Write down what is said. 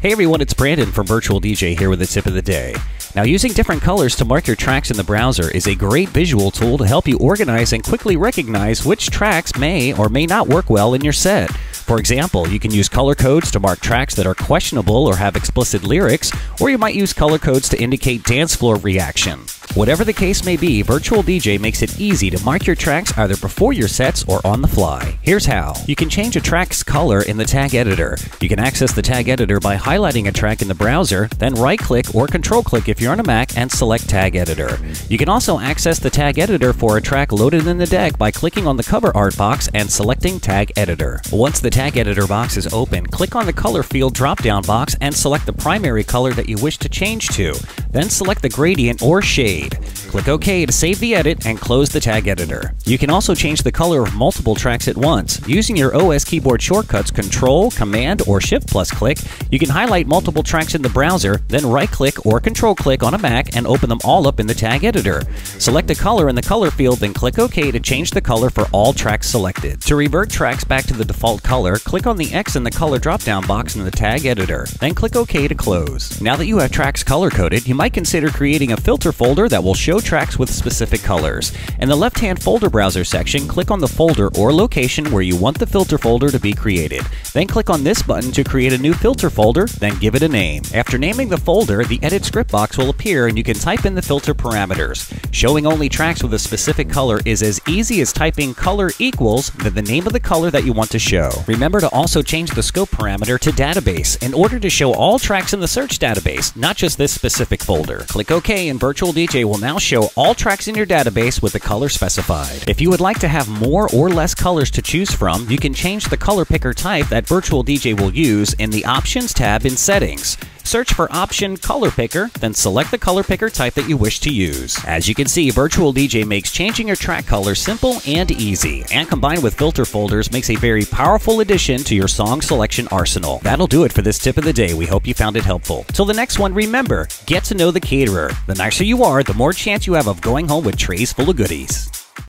Hey everyone, it's Brandon from Virtual DJ here with the tip of the day. Now, using different colors to mark your tracks in the browser is a great visual tool to help you organize and quickly recognize which tracks may or may not work well in your set. For example, you can use color codes to mark tracks that are questionable or have explicit lyrics, or you might use color codes to indicate dance floor reaction. Whatever the case may be, Virtual DJ makes it easy to mark your tracks either before your sets or on the fly. Here's how. You can change a track's color in the tag editor. You can access the tag editor by highlighting a track in the browser, then right-click or control-click if you're on a Mac and select Tag Editor. You can also access the tag editor for a track loaded in the deck by clicking on the cover art box and selecting Tag Editor. Once the tag editor box is open, click on the color field drop-down box and select the primary color that you wish to change to. Then select the gradient or shade. Click OK to save the edit and close the tag editor. You can also change the color of multiple tracks at once. Using your OS keyboard shortcuts Control, Command, or Shift plus click, you can highlight multiple tracks in the browser, then right click or control click on a Mac and open them all up in the tag editor. Select a color in the color field, then click OK to change the color for all tracks selected. To revert tracks back to the default color, click on the X in the color drop-down box in the tag editor, then click OK to close. Now that you have tracks color coded, you might consider creating a filter folder that will show tracks with specific colors. In the left-hand folder browser section, click on the folder or location where you want the filter folder to be created. Then click on this button to create a new filter folder, then give it a name. After naming the folder, the edit script box will appear and you can type in the filter parameters. Showing only tracks with a specific color is as easy as typing color equals the name of the color that you want to show. Remember to also change the scope parameter to database in order to show all tracks in the search database, not just this specific folder. Click OK and Virtual DJ will now show all tracks in your database with the color specified. If you would like to have more or less colors to choose from, you can change the color picker type that Virtual DJ will use in the Options tab in Settings. Search for option color picker, then select the color picker type that you wish to use. As you can see, Virtual DJ makes changing your track color simple and easy, and combined with filter folders makes a very powerful addition to your song selection arsenal. That'll do it for this tip of the day. We hope you found it helpful. Till the next one, remember, get to know the caterer. The nicer you are, the more chance you have of going home with trays full of goodies.